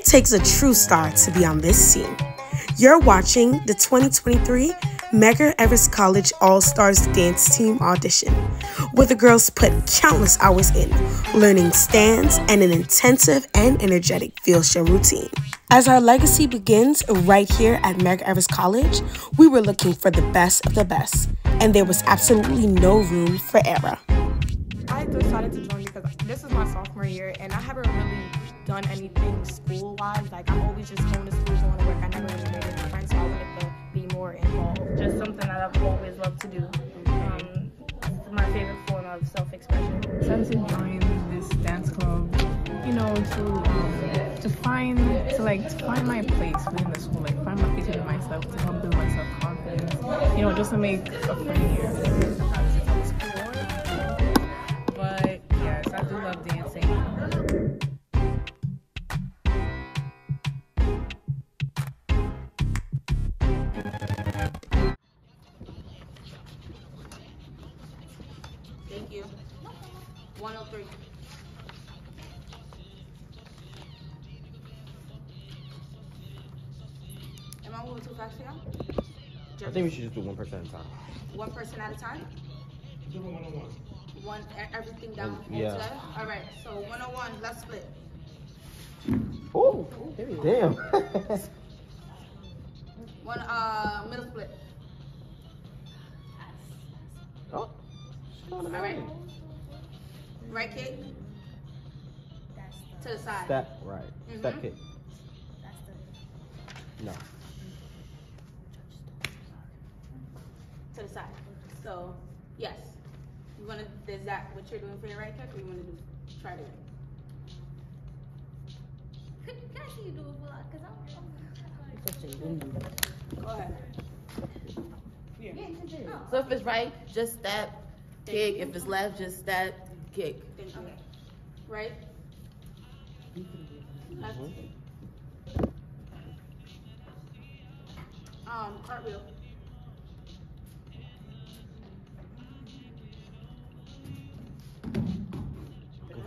It takes a true star to be on this scene. You're watching the 2023 Medgar Evers College All Stars Dance Team audition, where the girls put countless hours in, learning stands and an intensive and energetic field show routine. As our legacy begins right here at Medgar Evers College, we were looking for the best of the best, and there was absolutely no room for error. I decided to join because this is my sophomore year and I haven't really done anything school wise. Like I'm always just going to school, going to work. I never really made any friends, so I wanted to be more involved. Just something that I've always loved to do. Um, it's my favorite form of self-expression. decided to join this dance club, you know, to um, to find to like to find my place within the school, like find my place within myself, to help build my self confidence, you know, just to make a friend here. Think we should just do one person at a time. One person at a time? One, e- everything down Um, both yeah. left? All right, so 101, let's split. Oh, damn. One, uh, middle split. oh, All right. Right kick. To the side. step right. Step Mhm. kick. No. To the side. So, yes. You wanna, is that what you're doing for your right kick, or you wanna do, try to? Can I see you do a vlog? Cause I'm, Go ahead. So if it's right, just step, kick. If it's left, just step, kick. Thank you. Right? Left. Um, cartwheel.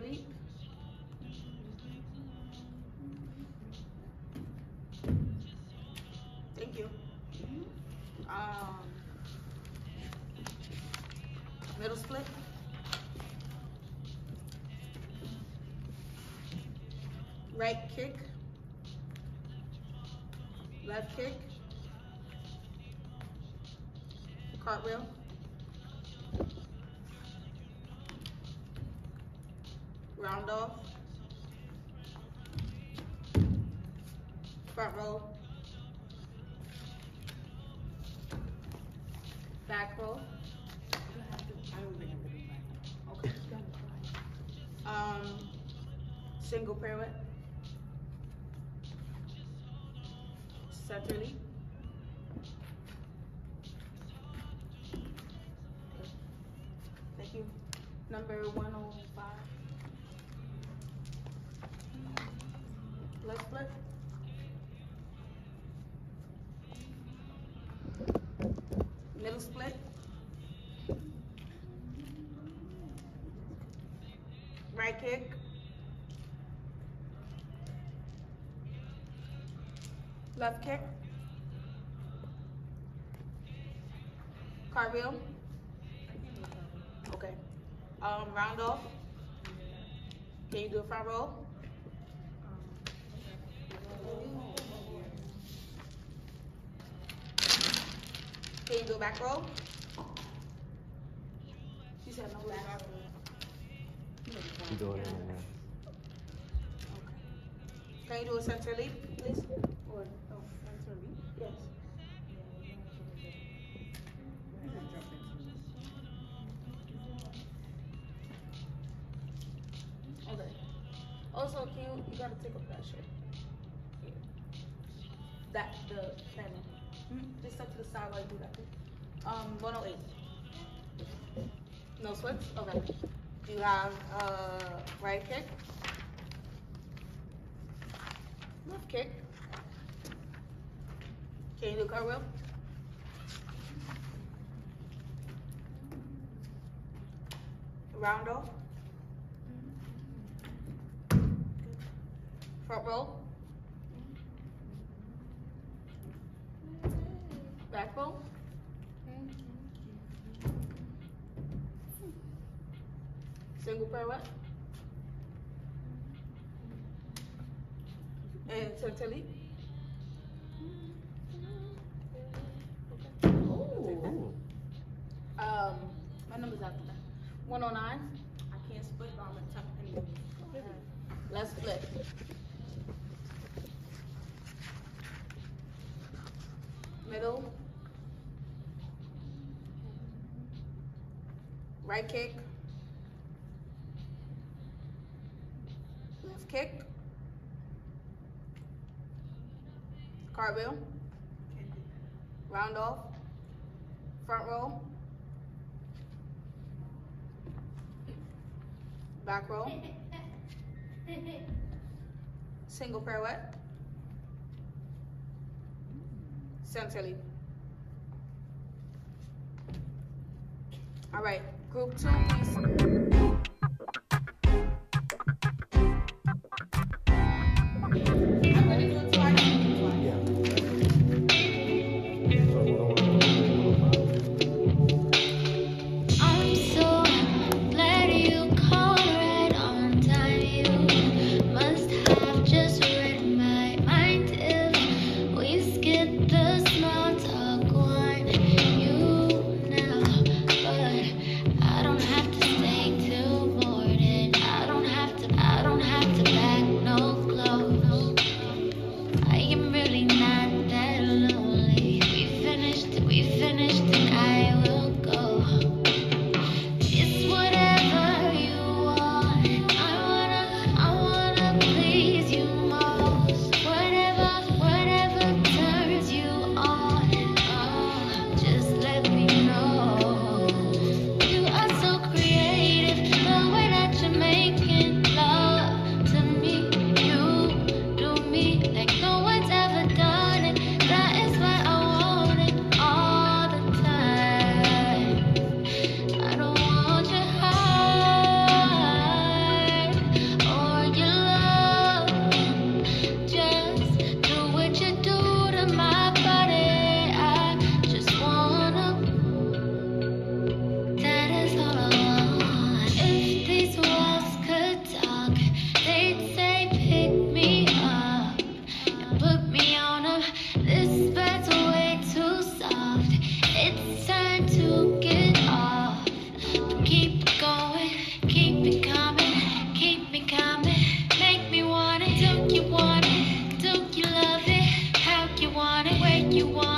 leap. Front roll. Back. Okay. Um, single pirouette. Center Left kick. Cartwheel. Okay. Um, round off. Can you do a front roll? Can you do a back roll? She said no back roll. You doing it right now. Can you do a center leap, please? Or, leap? Yes. Also, can you, you gotta take off that shirt. Here. That, the, that one. Mhm. Just step to the side while you do that. Um, 108. No switch? Okay. Do You have, uh, right kick. Left kick. Can you do cartwheel? Round off. Front roll. Back roll. Single pirouette. And Ooh. Um, my number's out there. 109. I can't split, but I'm gonna tuck anyway. Let's flip. Middle. Right kick. Left kick. Cartwheel. Round off. Front roll. Back roll. Single pirouette. Center leap. All right, group two, please. you want.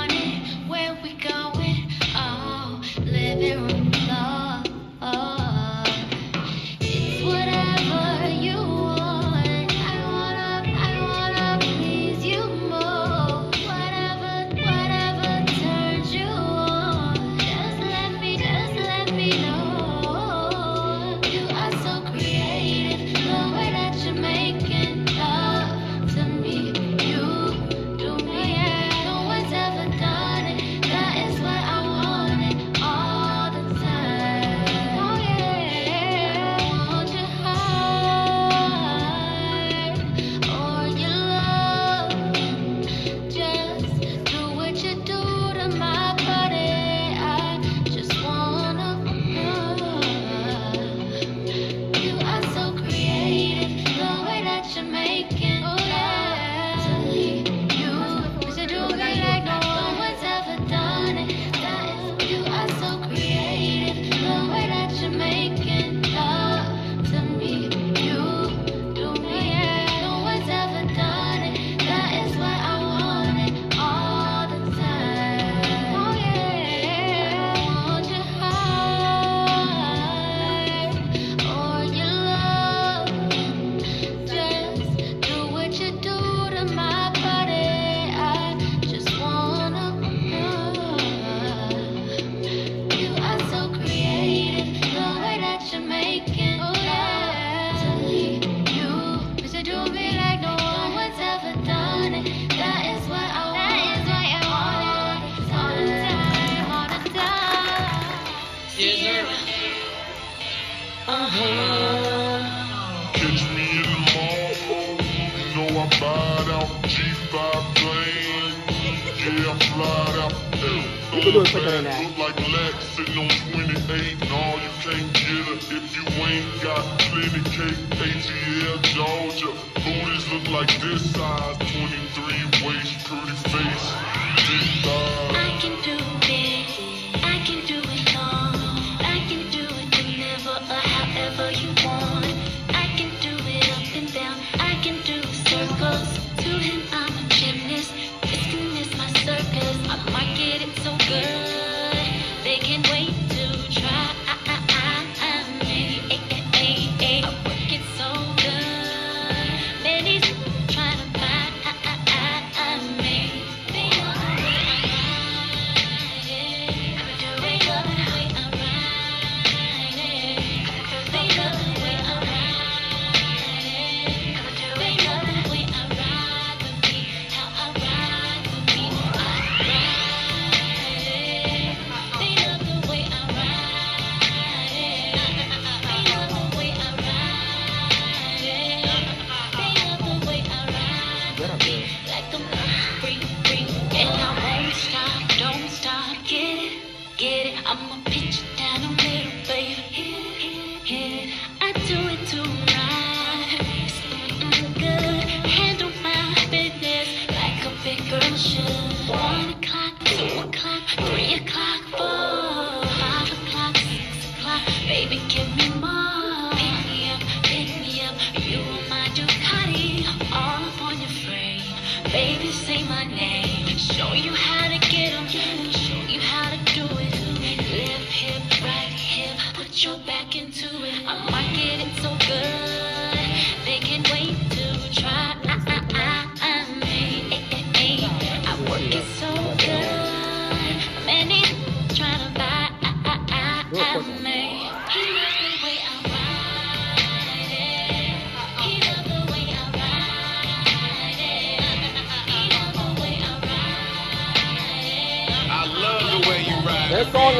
Booties look like this size, 23 waist, pretty face, dick thighs.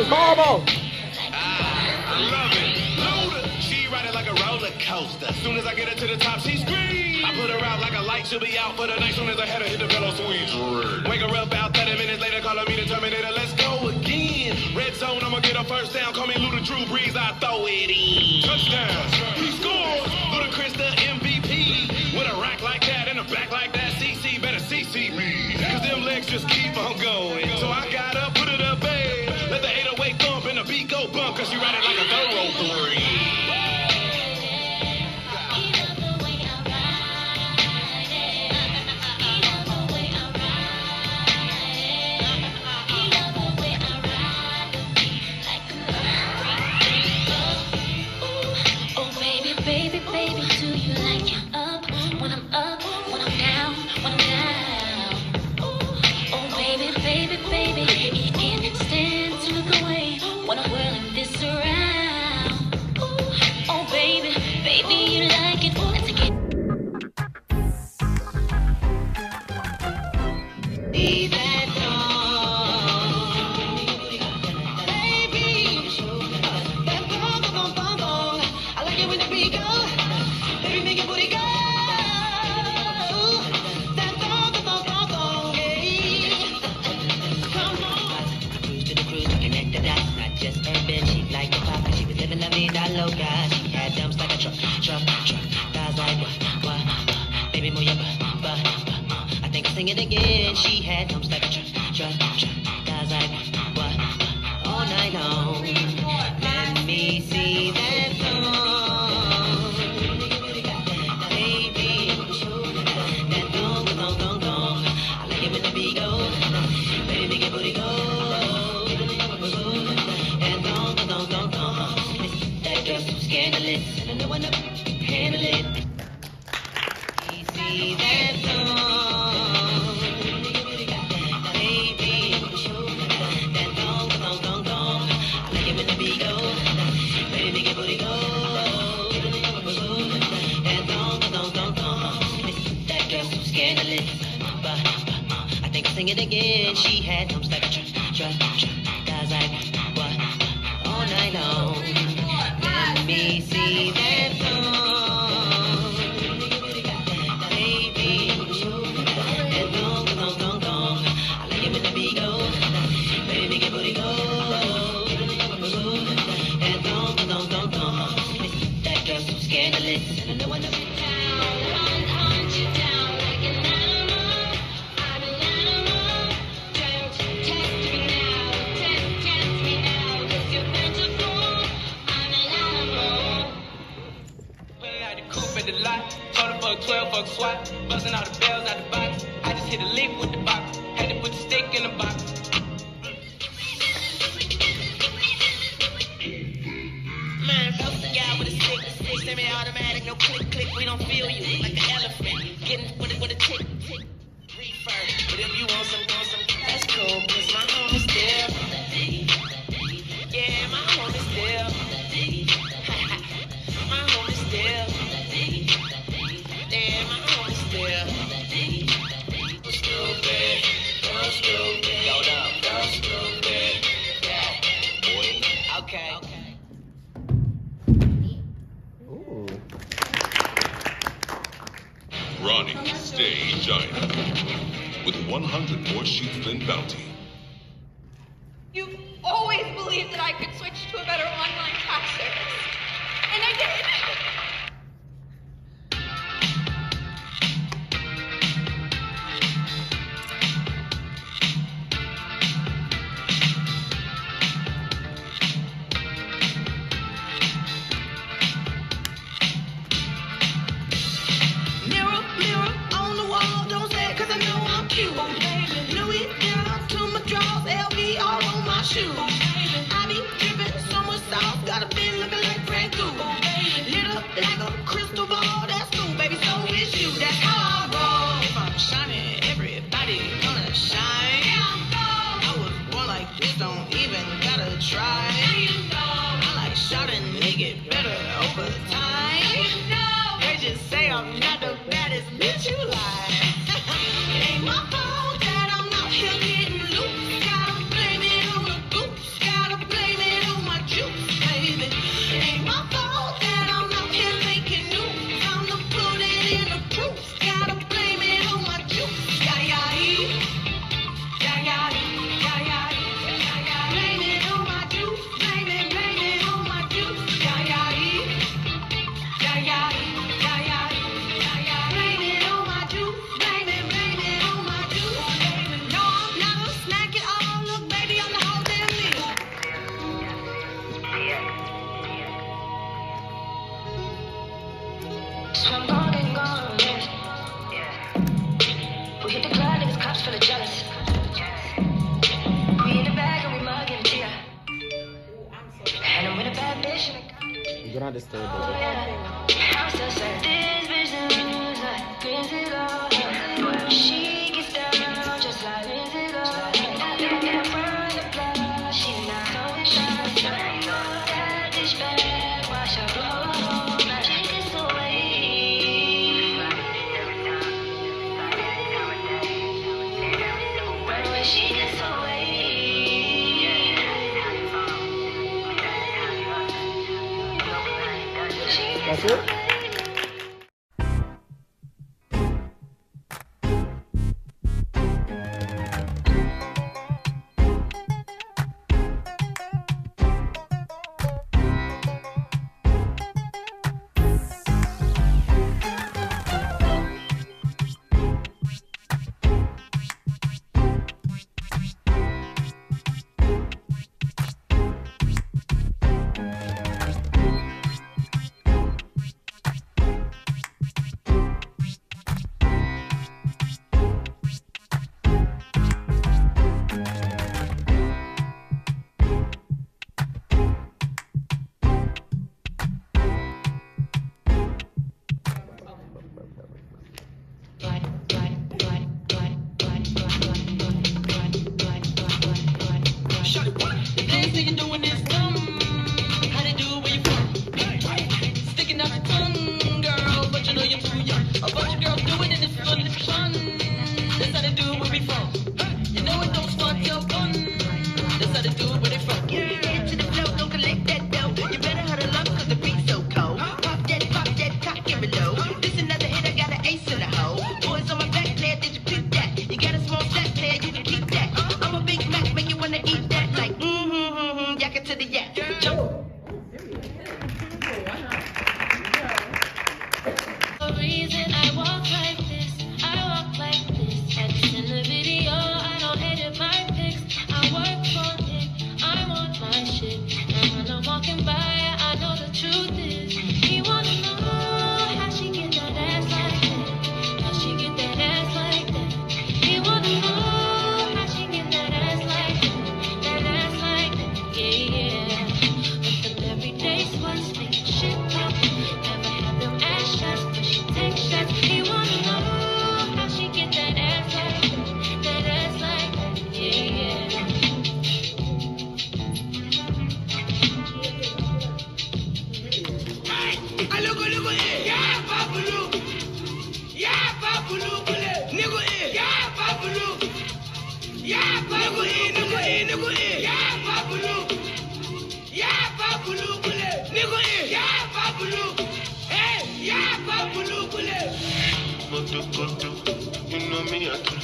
Marble. Ah, I love it. Loaded. She ride it like a roller coaster. Soon as I get her to the top, she screams. I put her out like a light. She'll be out for the night. Soon as I had her hit the pillow, sweet. Wake her up about 30 minutes later. Call me the Terminator. Let's go again. Red zone. I'ma get her first down. Call me Luda Drew Brees. I throw it in. Touchdown. He scores. Ludacris the MVP. With a rack like that and a back like that, CC better CC me. Cause them legs just keep on going. So I got just turned she like the pop. She was living la vida loca. She had dumps like a truck, truck, truck. Guys like what, what, what. Baby, move your butt, butt, butt. I think I'll sing it again. She had dumps like a truck, truck, truck. again. She had him 200 more sheep than bounty. yeah. This bitch loser, crazy girl.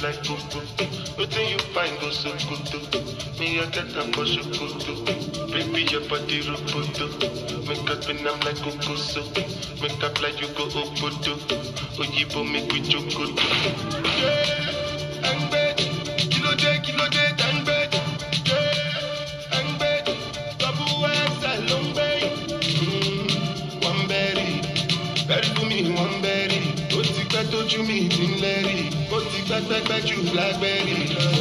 like poo. Nothing you find goes so good. Me, I get that for sure good your body roboto. Make up and I'm like Coco so. Make up like you go Obodo. Oh, you make with your good. Yeah. back, back, back, you baby.